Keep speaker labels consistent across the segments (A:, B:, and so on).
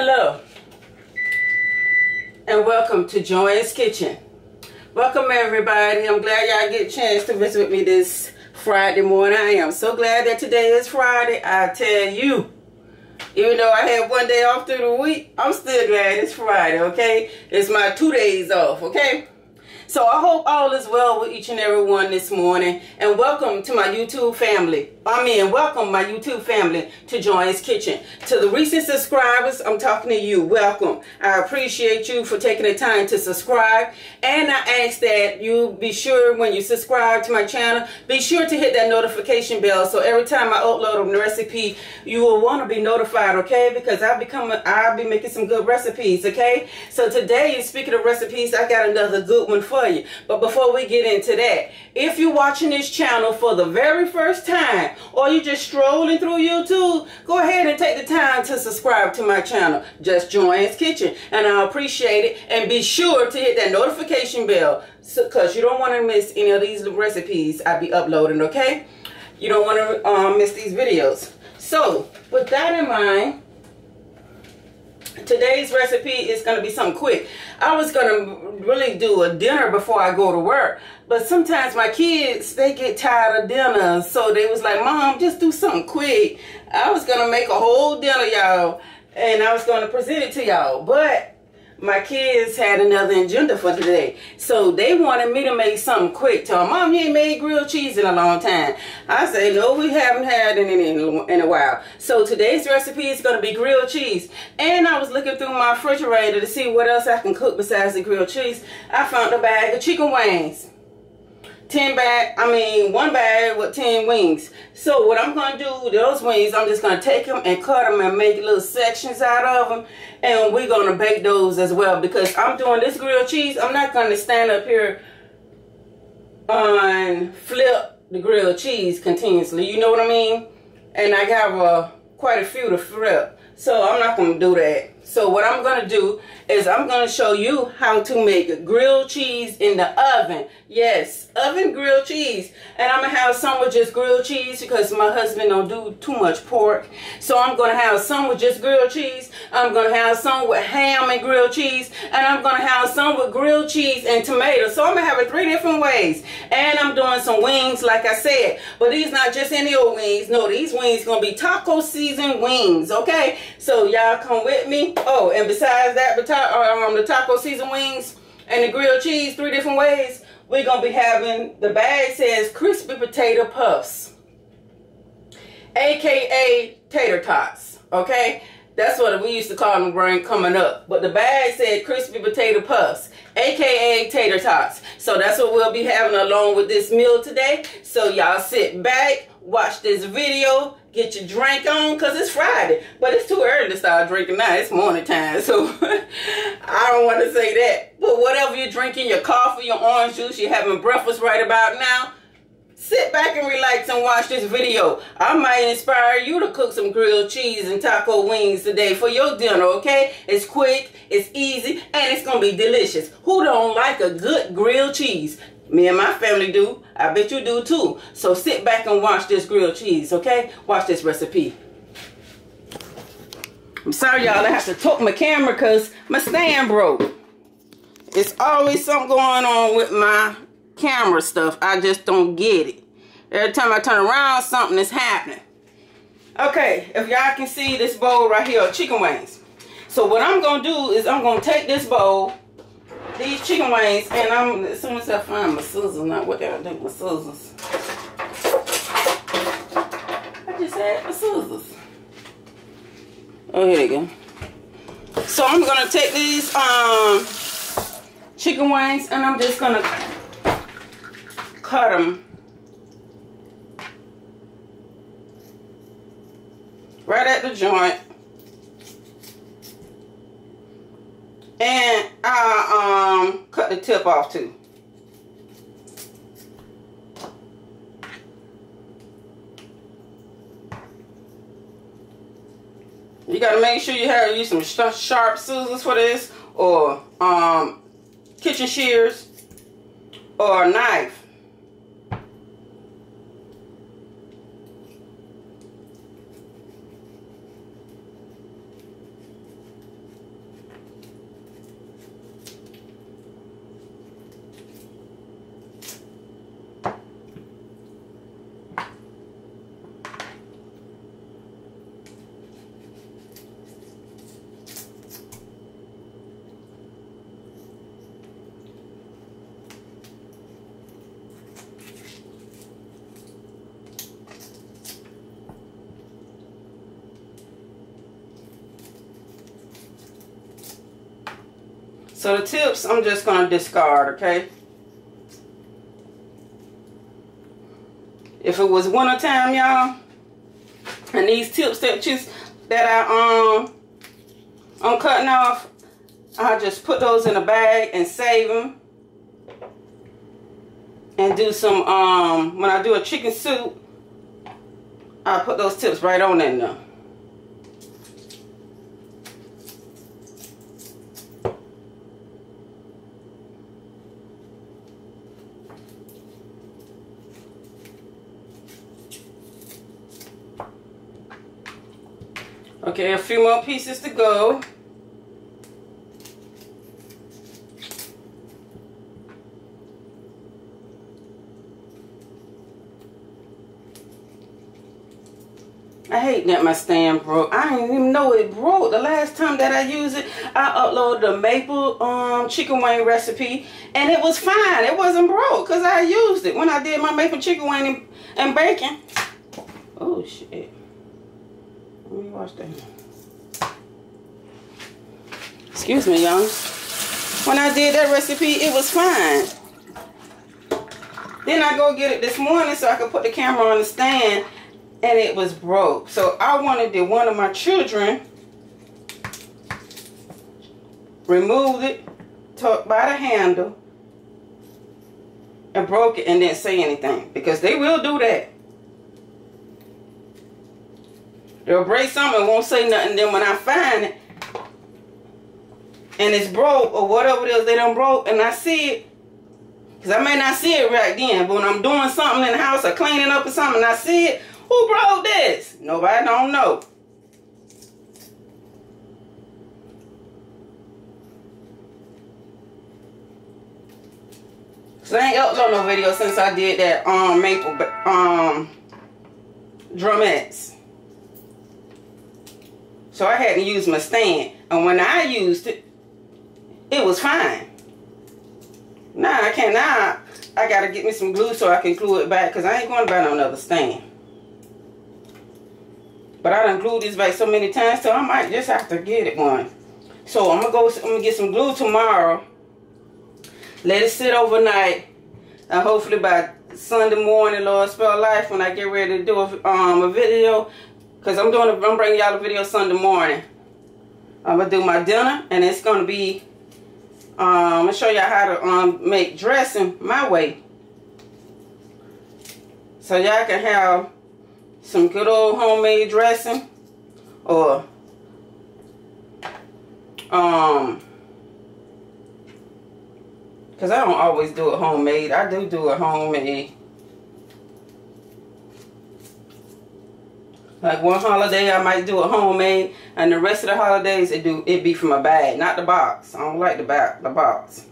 A: Hello, and welcome to Joanne's Kitchen. Welcome everybody. I'm glad y'all get a chance to visit with me this Friday morning. I am so glad that today is Friday. I tell you, even though I had one day off through the week, I'm still glad it's Friday, okay? It's my two days off, okay? So I hope all is well with each and every one this morning. And welcome to my YouTube family. I mean, welcome my YouTube family to Joanne's Kitchen. To the recent subscribers, I'm talking to you. Welcome. I appreciate you for taking the time to subscribe. And I ask that you be sure when you subscribe to my channel, be sure to hit that notification bell. So every time I upload a recipe, you will want to be notified, okay? Because I'll be coming, I'll be making some good recipes, okay? So today, speaking of recipes, I got another good one for for you. But before we get into that, if you're watching this channel for the very first time or you're just strolling through YouTube, go ahead and take the time to subscribe to my channel, Just Joanne's Kitchen. And I'll appreciate it. And be sure to hit that notification bell because so, you don't want to miss any of these recipes I be uploading, okay? You don't want to um, miss these videos. So, with that in mind, today's recipe is going to be something quick. I was going to really do a dinner before I go to work. But sometimes my kids, they get tired of dinner. So they was like, Mom, just do something quick. I was going to make a whole dinner, y'all. And I was going to present it to y'all. But my kids had another agenda for today. So they wanted me to make something quick. Tell them, Mom, you ain't made grilled cheese in a long time. I say, no, we haven't had it in, in, in a while. So today's recipe is going to be grilled cheese. And I was looking through my refrigerator to see what else I can cook besides the grilled cheese. I found a bag of chicken wings. 10 bag, I mean, one bag with 10 wings. So what I'm going to do, those wings, I'm just going to take them and cut them and make little sections out of them. And we're going to bake those as well because I'm doing this grilled cheese. I'm not going to stand up here and flip the grilled cheese continuously. You know what I mean? And I have uh, quite a few to flip. So I'm not going to do that. So what I'm going to do is I'm going to show you how to make grilled cheese in the oven. Yes, oven grilled cheese. And I'm going to have some with just grilled cheese because my husband don't do too much pork. So I'm going to have some with just grilled cheese. I'm going to have some with ham and grilled cheese. And I'm going to have some with grilled cheese and tomatoes. So I'm going to have it three different ways. And I'm doing some wings like I said. But these not just any old wings. No, these wings going to be taco seasoned wings. Okay? So y'all come with me. Oh, and besides that, um, the taco season wings and the grilled cheese, three different ways, we're going to be having, the bag says crispy potato puffs, aka tater tots, okay? That's what we used to call them brain coming up. But the bag said crispy potato puffs, aka tater tots. So that's what we'll be having along with this meal today. So y'all sit back, watch this video, get your drink on because it's Friday. But it's too early to start drinking now. It's morning time. So I don't want to say that. But whatever you're drinking, your coffee, your orange juice, you're having breakfast right about now, sit back and relax and watch this video. I might inspire you to cook some grilled cheese and taco wings today for your dinner, okay? It's quick, it's easy, and it's going to be delicious. Who don't like a good grilled cheese? Me and my family do. I bet you do too. So sit back and watch this grilled cheese, okay? Watch this recipe. I'm sorry, y'all. I have to talk my camera because my stand broke. It's always something going on with my camera stuff. I just don't get it. Every time I turn around, something is happening. Okay, if y'all can see this bowl right here, chicken wings. So what I'm going to do is I'm going to take this bowl these chicken wings, and I'm as soon as I find my scissors, not what I do with scissors? I just had my scissors. Oh, here they go. So I'm gonna take these um chicken wings, and I'm just gonna cut them right at the joint. And I um cut the tip off too. You gotta make sure you have use some sharp scissors for this or um kitchen shears or a knife. So the tips, I'm just going to discard, okay? If it was winter time, y'all, and these tips that just that I um I'm cutting off, I just put those in a bag and save them. And do some um when I do a chicken soup, I put those tips right on in there. Okay, a few more pieces to go. I hate that my stand broke. I didn't even know it broke. The last time that I used it, I uploaded the maple um, chicken wing recipe, and it was fine. It wasn't broke because I used it when I did my maple chicken wing and, and bacon. Oh, shit. Excuse me, y'all. When I did that recipe, it was fine. Then I go get it this morning so I could put the camera on the stand and it was broke. So I wanted that one of my children removed it, took by the handle, and broke it and didn't say anything. Because they will do that. They'll break something won't say nothing. Then when I find it, and it's broke or whatever it is they done broke, and I see it, because I may not see it right then, but when I'm doing something in the house or cleaning up or something, I see it, who broke this? Nobody don't know. So I ain't upload no video since I did that um maple um drumettes. So I had to use my stand. And when I used it, it was fine. Now I can't. Now I got to get me some glue so I can glue it back because I ain't going to buy no another stand. But I done glued this back so many times so I might just have to get it one. So I'm to go I'm gonna get some glue tomorrow. Let it sit overnight. And hopefully by Sunday morning, Lord spell life, when I get ready to do a, um, a video, because I'm doing, a, I'm bringing y'all a video Sunday morning. I'm going to do my dinner, and it's going to be, um, I'm going to show y'all how to um, make dressing my way. So y'all can have some good old homemade dressing, or, um, because I don't always do it homemade. I do do it homemade. Like one holiday I might do it homemade and the rest of the holidays it do it be from a bag, not the box. I don't like the the box.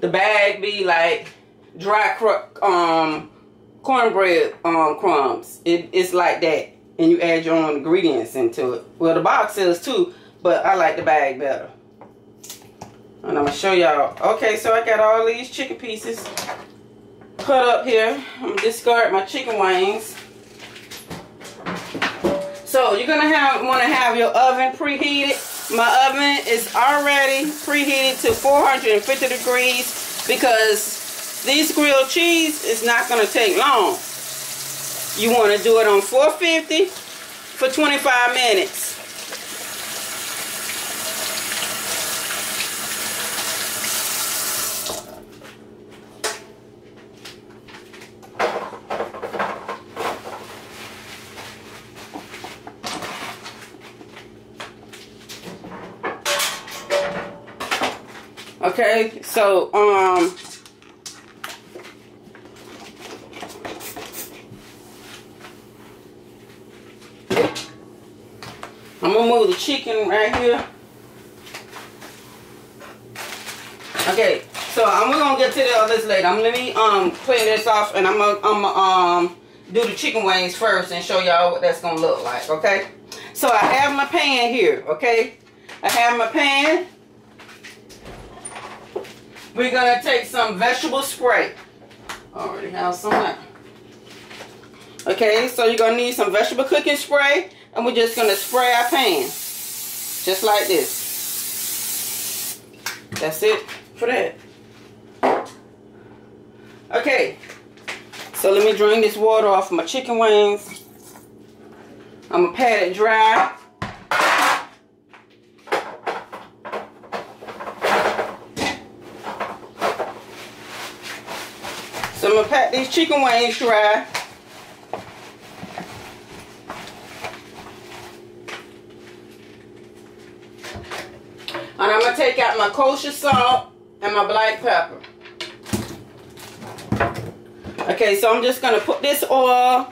A: The bag be like dry um cornbread um crumbs. It, it's like that. And you add your own ingredients into it. Well the box is too, but I like the bag better. And I'm going to show y'all. Okay, so I got all these chicken pieces cut up here. I'm going to discard my chicken wings. So you're going to have want to have your oven preheated. My oven is already preheated to 450 degrees because these grilled cheese is not going to take long. You want to do it on 450 for 25 minutes. Okay, so um I'm gonna move the chicken right here. Okay, so I'm gonna get to the others later. I'm let me um clean this off and I'm gonna I'm gonna um do the chicken wings first and show y'all what that's gonna look like, okay? So I have my pan here, okay? I have my pan we're going to take some vegetable spray. I already have some Okay, so you're gonna need some vegetable cooking spray and we're just gonna spray our pan. Just like this. That's it for that. Okay, so let me drain this water off my chicken wings. I'm gonna pat it dry. I'm gonna pat these chicken wings dry. And I'm gonna take out my kosher salt and my black pepper. Okay, so I'm just gonna put this oil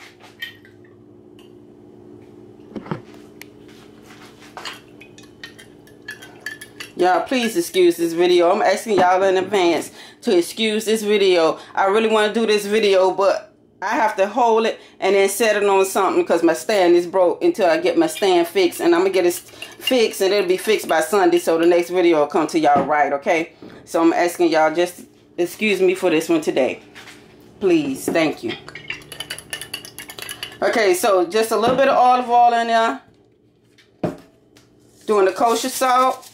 A: Y'all, please excuse this video. I'm asking y'all in advance to excuse this video. I really want to do this video, but I have to hold it and then set it on something because my stand is broke until I get my stand fixed. And I'm going to get it fixed and it'll be fixed by Sunday so the next video will come to y'all right, okay? So I'm asking y'all just excuse me for this one today. Please, thank you. Okay, so just a little bit of olive oil in there. Doing the kosher salt.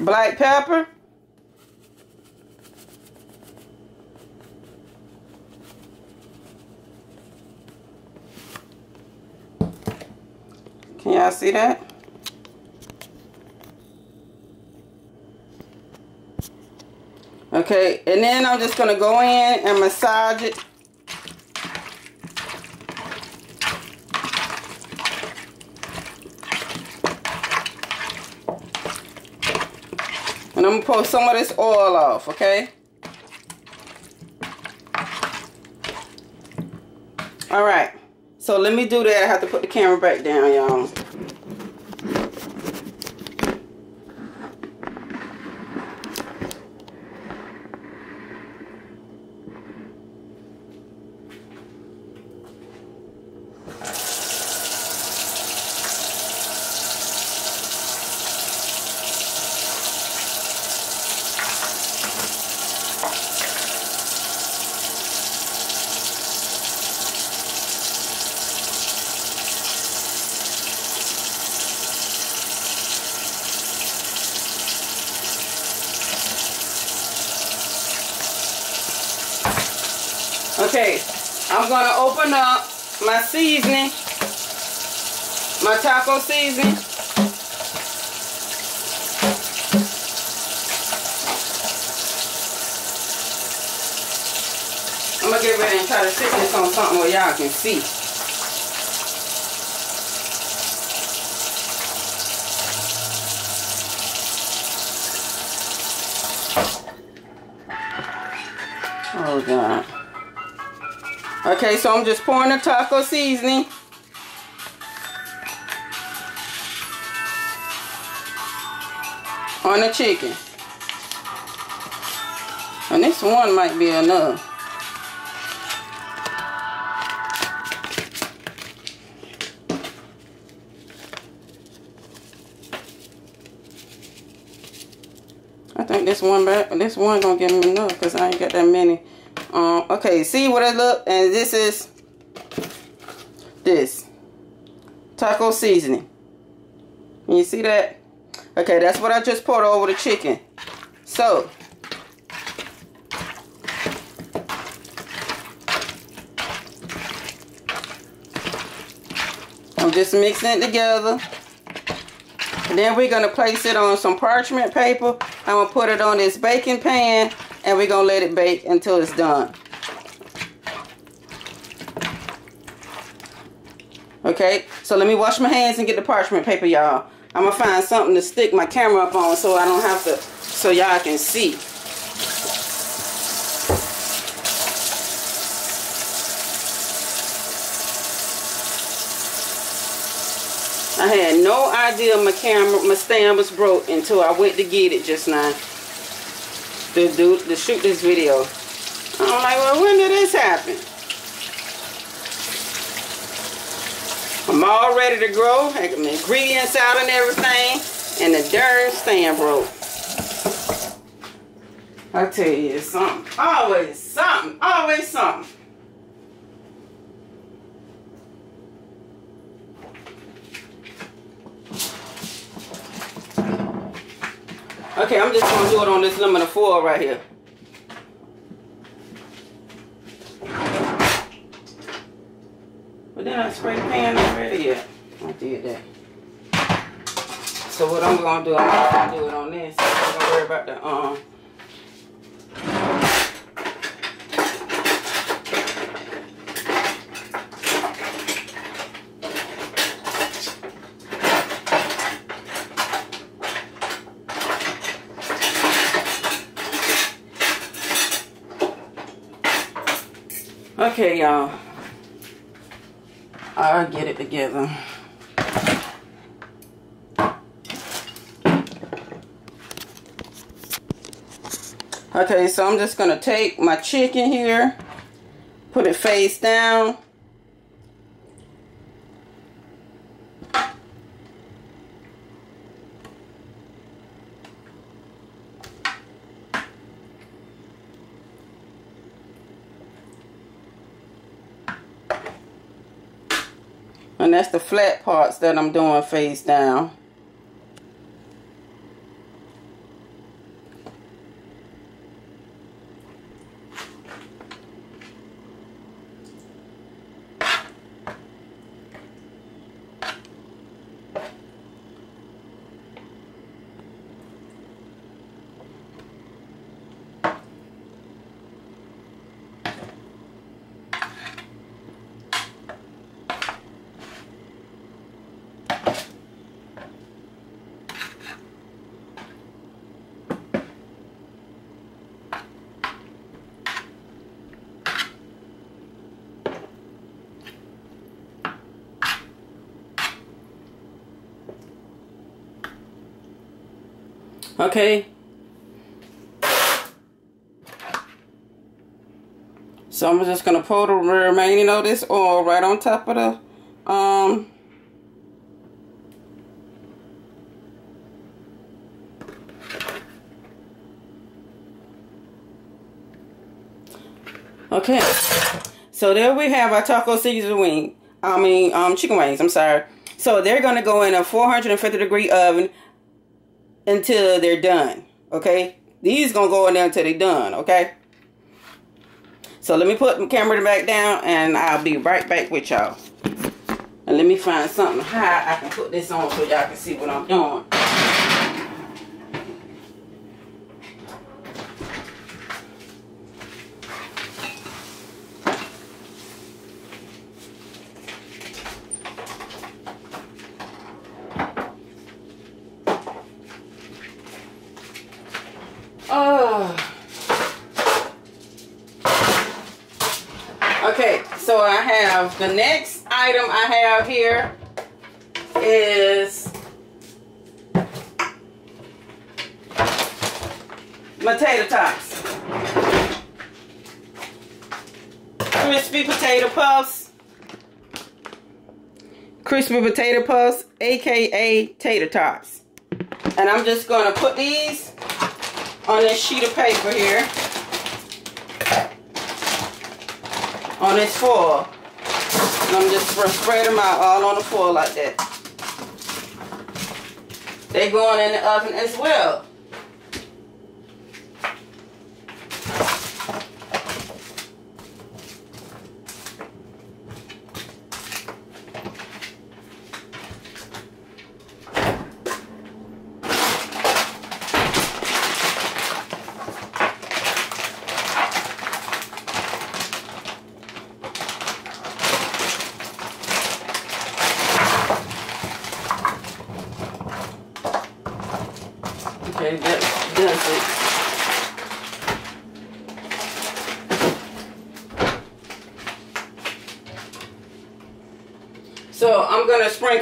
A: Black pepper. Can y'all see that? Okay, and then I'm just going to go in and massage it I'm gonna pull some of this oil off, okay? All right, so let me do that. I have to put the camera back down, y'all. Okay, I'm going to open up my seasoning, taco seasoning. I'm to get ready and try to sit this on something where y'all can see. Oh God. Okay, so I'm just pouring the taco seasoning. On the chicken. And this one might be enough. I think this one this one gonna get me enough because I ain't got that many. Um, okay, see what I look? And this is this. Taco seasoning. You see that? Okay, that's what I just poured over the chicken. So, I'm just mixing it together. And then we're going to place it on some parchment paper. I'm going to put it on this baking pan and we're gonna let it bake until it's done. Okay, so let me wash my hands and get the parchment paper, y'all. I'm gonna find something to stick my camera up on so I don't have to, so y'all can see. I had no idea my camera, my stand was broke until I went to get it just now to do to shoot this video. I'm like, well, when did this happen? I'm all ready to grow. I got my ingredients out and everything. And the darn stand broke. I tell you, something. Always something. Always something. Okay, I'm just gonna do it on this aluminum foil right here. But then I spray the pan already yet. I did that. So what I'm gonna do, I'm gonna do it on this. I'm gonna worry about the um Okay, y'all. I'll get it together. Okay, so I'm just going to take my chicken here, put it face down. And that's the flat parts that I'm doing face down. Okay. So I'm just going to pour the remaining of this oil right on top of the um Okay. So there we have our taco season wing. I mean, um, chicken wings. I'm sorry. So they're going to go in a 450 degree oven until they're done. Okay? These to go in there until they're done. Okay? So let me put the camera back down and I'll be right back with y'all. And let me find something high I can put this on so y'all can see what I'm doing. Oh. Okay, so I have the next item I have here is potato tots. Crispy potato puffs. Crispy potato puffs, aka tater tots. And I'm just going to put these on this sheet of paper here. On this foil. And I'm just spread them out all on the foil like that. They going in the oven as well.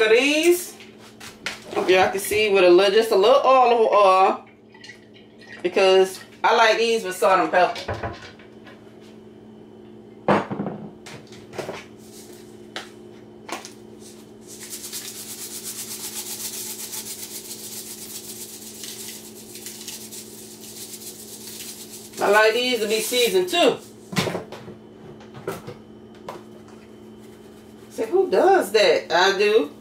A: of these. Hope y'all can see with a little, just a little olive oil. Because I like these with salt and pepper. I like these to be seasoned too. Say, who does that? I do.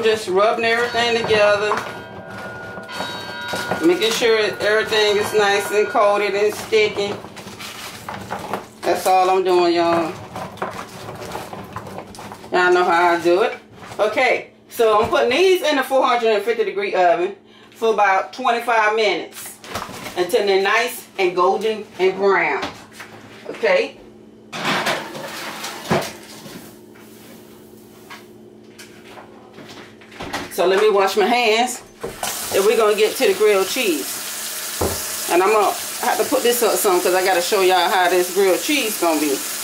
A: I'm just rubbing everything together. Making sure everything is nice and coated and sticky. That's all I'm doing, y'all. Y'all know how I do it. Okay, so I'm putting these in the 450 degree oven for about 25 minutes until they're nice and golden and brown. Okay, So let me wash my hands. And we're going to get to the grilled cheese. And I'm going to have to put this up some because I got to show y'all how this grilled cheese going to be.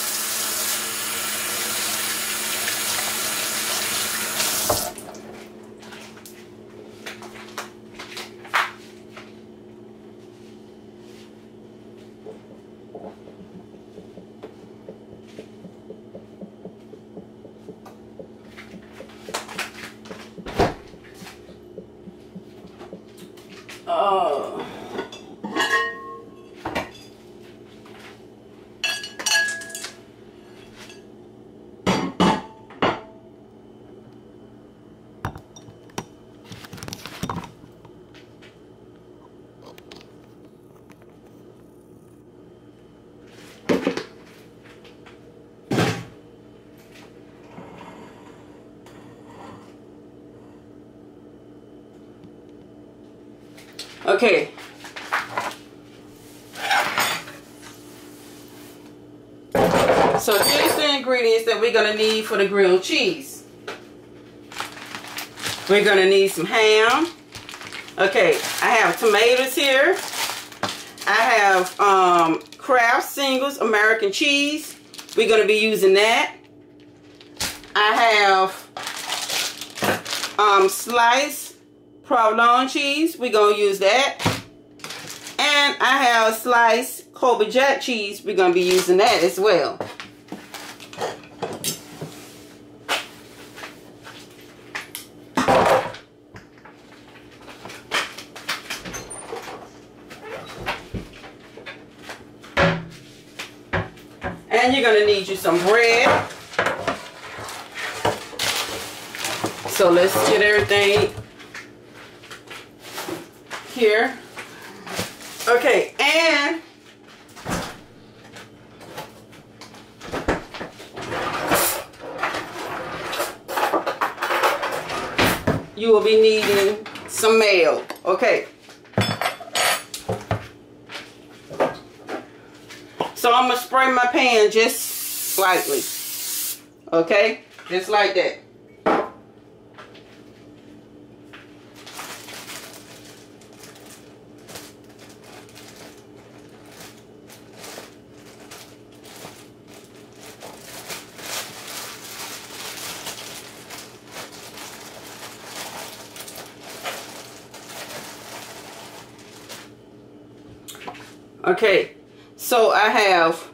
A: Okay. So here's the ingredients that we're going to need for the grilled cheese. We're going to need some ham. Okay, I have tomatoes here. I have um, Kraft Singles American cheese. We're going to be using that. I have um, sliced provolone cheese. We're going to use that. And I have sliced Colby Jack cheese. We're going to be using that as well. And you're going to need you some bread. So let's get everything here. Okay, and you will be needing some milk. Okay. So I'm going to spray my pan just slightly. Okay? Just like that. Okay, so I have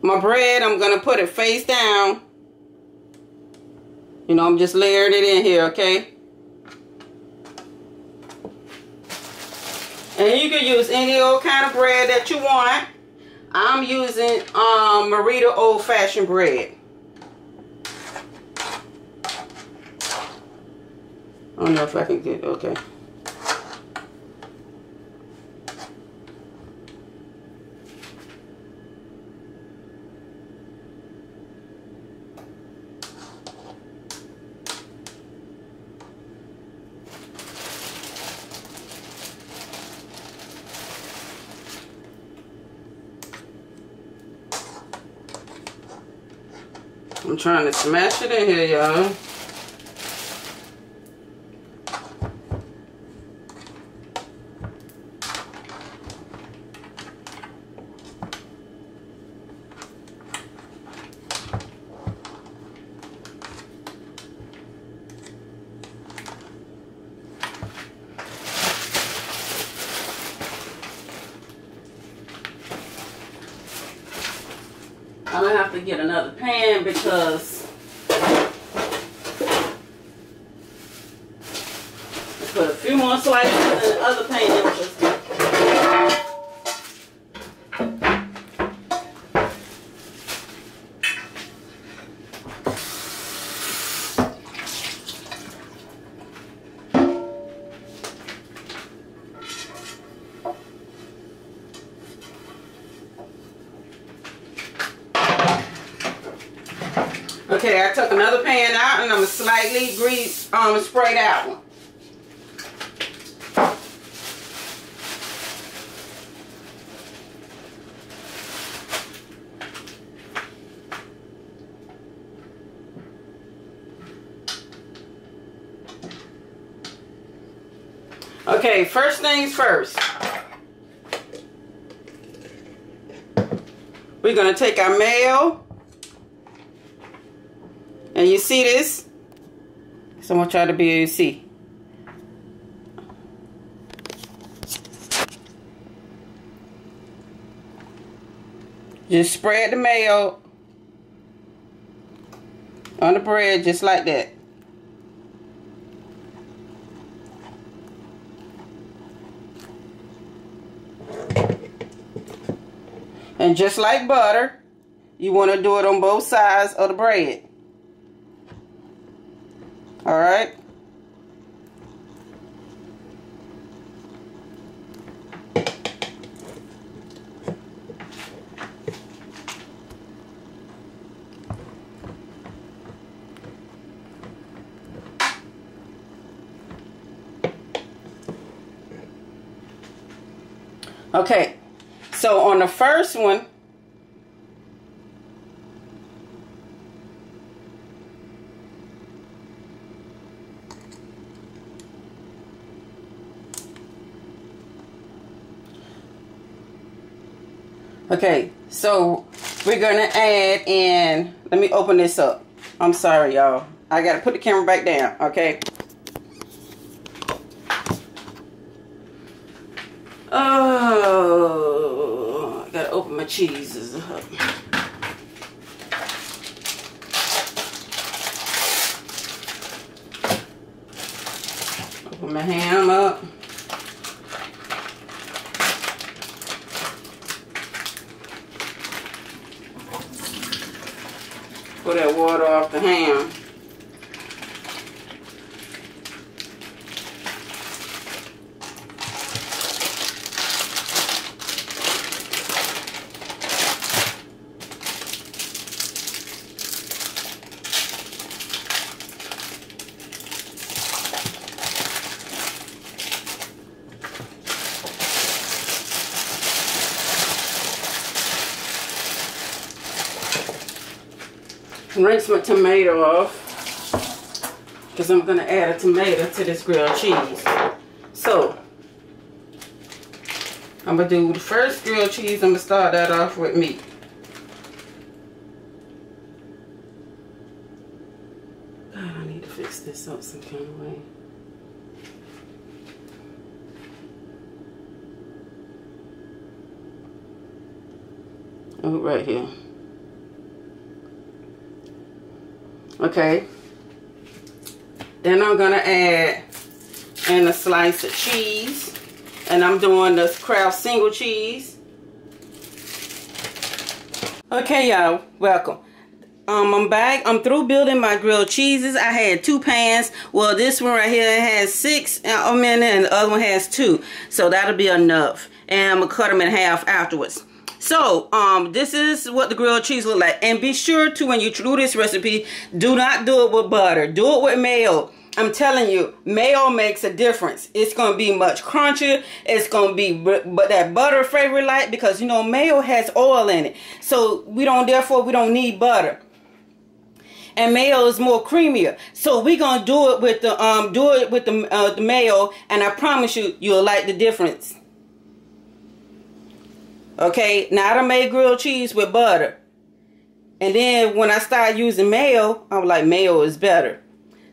A: my bread. I'm going to put it face down. You know, I'm just layering it in here, okay? And you can use any old kind of bread that you want. I'm using um, Merita Old Fashioned bread. I don't know if I can get, okay. Trying to smash it in here, y'all. I'm gonna have to get another pan because put a few more slices in the other pan. Okay, I took another pan out and I'm gonna slightly grease, um, spray that one. Okay, first things first. We're gonna take our mayo and you see this? So I'm going to try to be able to see. Just spread the mayo on the bread just like that. And just like butter, you want to do it on both sides of the bread. All right. Okay, so on the first one, Okay, so we're gonna add in, let me open this up. I'm sorry, y'all. I gotta put the camera back down, okay? Oh, I gotta open my cheeses up. Open my ham up. Pull that water off the ham. Rinse my tomato off because I'm going to add a tomato to this grilled cheese. So, I'm going to do the first grilled cheese. I'm going to start that off with meat. God, I need to fix this up some kind of way. Oh, right here. Okay. Then I'm going to add in a slice of cheese. And I'm doing this Kraft single cheese. Okay, y'all. Welcome. Um, I'm back. I'm through building my grilled cheeses. I had two pans. Well, this one right here has six uh, in and the other one has two. So that'll be enough. And I'm going to cut them in half afterwards. So, um, this is what the grilled cheese look like. And be sure to, when you do this recipe, do not do it with butter. Do it with mayo. I'm telling you, mayo makes a difference. It's going to be much crunchier. It's going to be but that butter flavor light because, you know, mayo has oil in it. So, we don't, therefore, we don't need butter and mayo is more creamier. So we're gonna do it with the um do it with the uh, the mayo, and I promise you you'll like the difference. Okay, now I made grilled cheese with butter. And then when I started using mayo, I was like, mayo is better.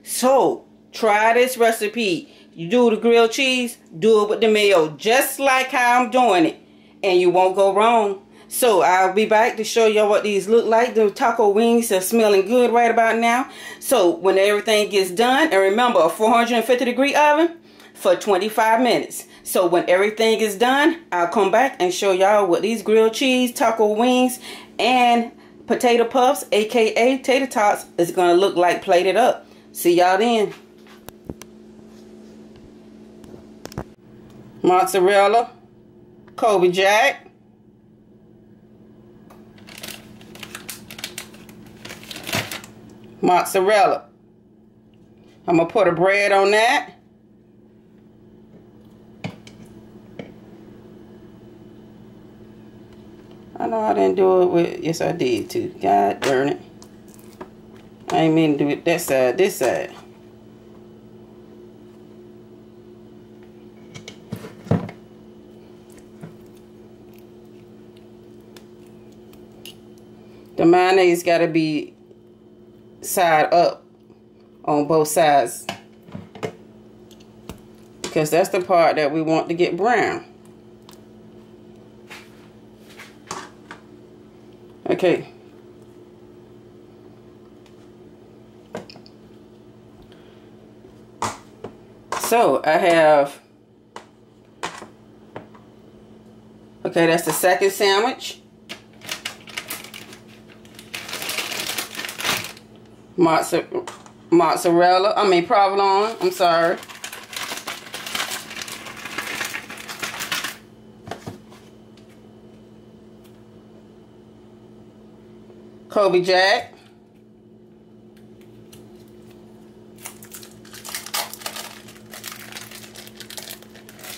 A: So, try this recipe. You do the grilled cheese, do it with the mayo, just like how I'm doing it. And you won't go wrong. So I'll be back to show y'all what these look like. The taco wings are smelling good right about now. So when everything gets done, and remember a 450 degree oven for 25 minutes. So when everything is done, I'll come back and show y'all what these grilled cheese, taco wings, and potato puffs, aka tater tots, is going to look like plated up. See y'all then. Mozzarella, Colby Jack, mozzarella. I'm going to put a bread on that. I know I didn't do it with, yes I did too. God darn it. I ain't mean to do it that side, this side. The mayonnaise got to be side up on both sides. Because that's the part that we want to get brown. Okay. So I have, okay, that's the second sandwich. Mozzarella, I mean provolone, I'm sorry. Colby Jack.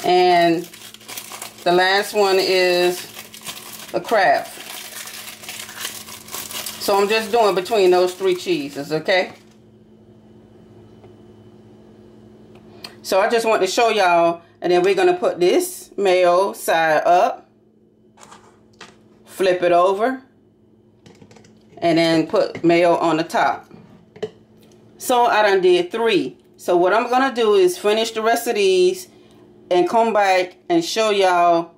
A: And the last one is a Kraft. So I'm just doing between those three cheeses, okay? So I just want to show y'all, and then we're going to put this mayo side up, flip it over, and then put mayo on the top. So I done did three. So what I'm going to do is finish the rest of these and come back and show y'all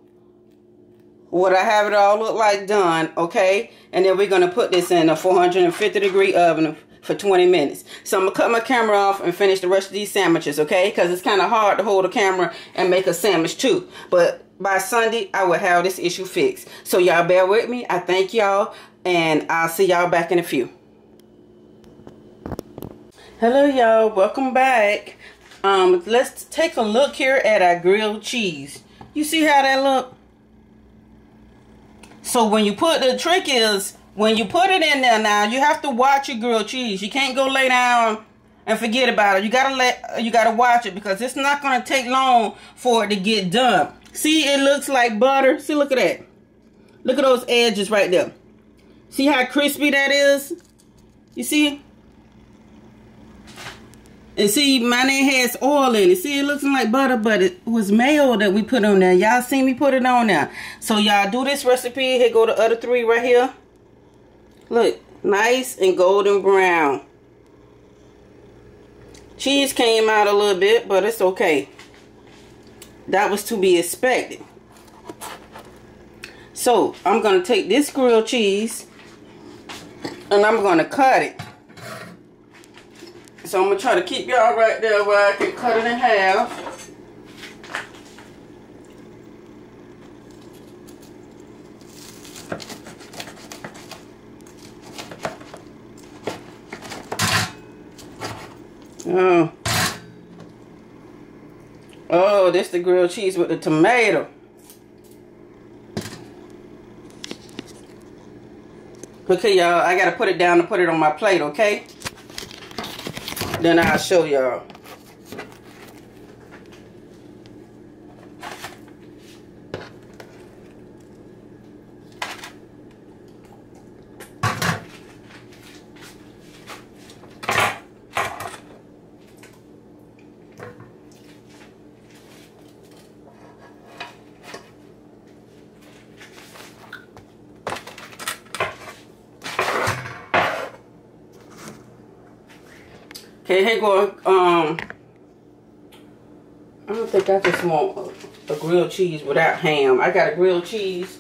A: what I have it all look like done, okay? And then we're going to put this in a 450 degree oven for 20 minutes. So I'm going to cut my camera off and finish the rest of these sandwiches, okay? Because it's kind of hard to hold a camera and make a sandwich too. But by Sunday, I will have this issue fixed. So y'all bear with me. I thank y'all and I'll see y'all back in a few. Hello y'all, welcome back. Um, let's take a look here at our grilled cheese. You see how that look? So when you put, the trick is, when you put it in there now, you have to watch your grilled cheese. You can't go lay down and forget about it. You gotta let, you gotta watch it because it's not gonna take long for it to get done. See, it looks like butter. See, look at that. Look at those edges right there. See how crispy that is? You see? And see, my name has oil in it. See, it looks like butter, but it was mayo that we put on there. Y'all see me put it on there. So y'all do this recipe. Here go the other three right here. Look, nice and golden brown. Cheese came out a little bit, but it's okay. That was to be expected. So, I'm going to take this grilled cheese and I'm going to cut it. So I'm going to try to keep y'all right there where I can cut it in half. Oh. Oh, this the grilled cheese with the tomato. Okay, y'all, I got to put it down and put it on my plate, okay? Then I'll show y'all. um, I don't think I just want a, grilled cheese without ham. I got a grilled cheese.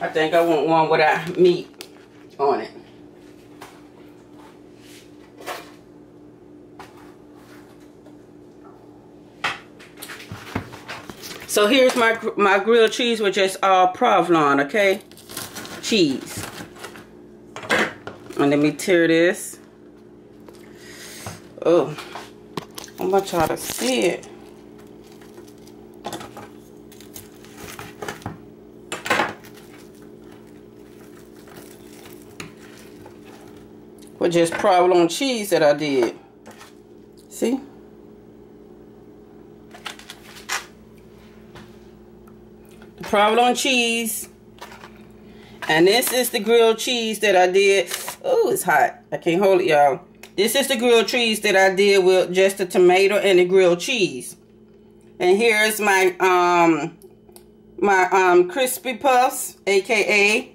A: I think I want one without meat on it. So here's my my grilled cheese with just uh, all provolone, okay? Cheese. And let me tear this. Oh, I want y'all to see it. With just provolone cheese that I did. See? The provolone cheese. And this is the grilled cheese that I did. Oh, it's hot. I can't hold it, y'all. This is the grilled cheese that I did with just the tomato and the grilled cheese. And here's my um my um crispy puffs, aka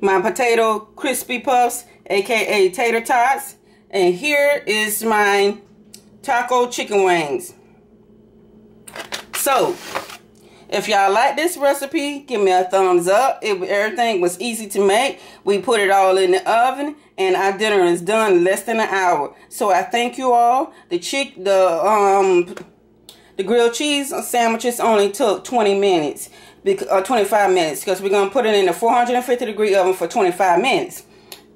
A: my potato crispy puffs, aka tater tots. And here is my taco chicken wings. So, if y'all like this recipe, give me a thumbs up. It, everything was easy to make. We put it all in the oven and our dinner is done less than an hour. So I thank you all. The chick, the um, the grilled cheese sandwiches only took 20 minutes, or 25 minutes, because we're gonna put it in the 450 degree oven for 25 minutes.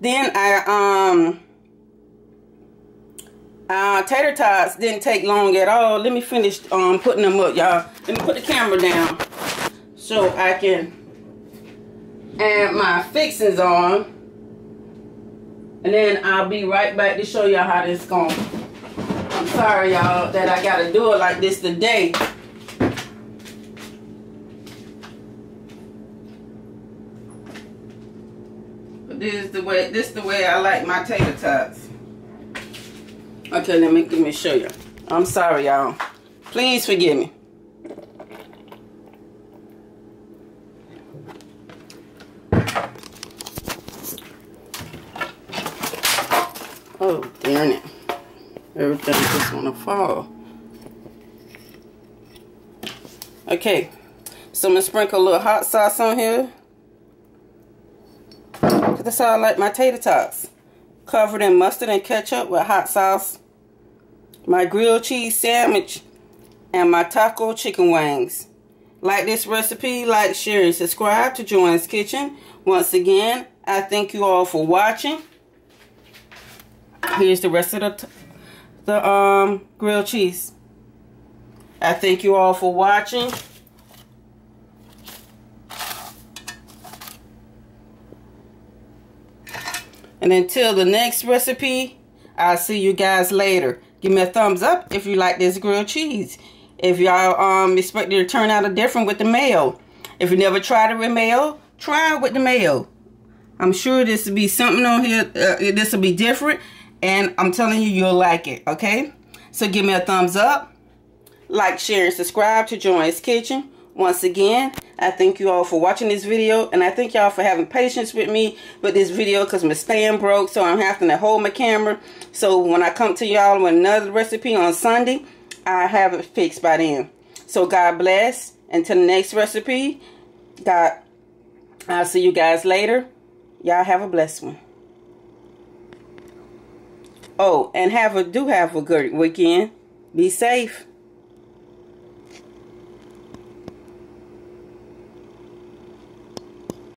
A: Then I um uh, tater tots didn't take long at all. Let me finish um, putting them up, y'all. Let me put the camera down so I can add my fixings on. And then I'll be right back to show y'all how this going. I'm sorry, y'all, that I got to do it like this today. But this is the way, this is the way I like my tater tots. Okay, let me, let me show y'all. I'm sorry, y'all. Please forgive me. Oh, darn it. Everything just want to fall. Okay, so I'm going to sprinkle a little hot sauce on here. That's how I like my tater tots. Covered in mustard and ketchup with hot sauce my grilled cheese sandwich, and my taco chicken wings. Like this recipe, like, share, and subscribe to Joanne's Kitchen. Once again, I thank you all for watching. Here's the rest of the, the um grilled cheese. I thank you all for watching. And until the next recipe, I'll see you guys later. Give me a thumbs up if you like this grilled cheese. If y'all um expect it to turn out a different with the mayo. If you never tried it with mayo, try it with the mayo. I'm sure this will be something on here. Uh, this will be different. And I'm telling you, you'll like it. Okay? So give me a thumbs up. Like, share, and subscribe to Joanne's Kitchen. Once again, I thank you all for watching this video. And I thank y'all for having patience with me with this video because my stand broke. So I'm having to hold my camera. So when I come to y'all with another recipe on Sunday, I have it fixed by then. So God bless. Until the next recipe, God, I'll see you guys later. Y'all have a blessed one. Oh, and have a do have a good weekend. Be safe.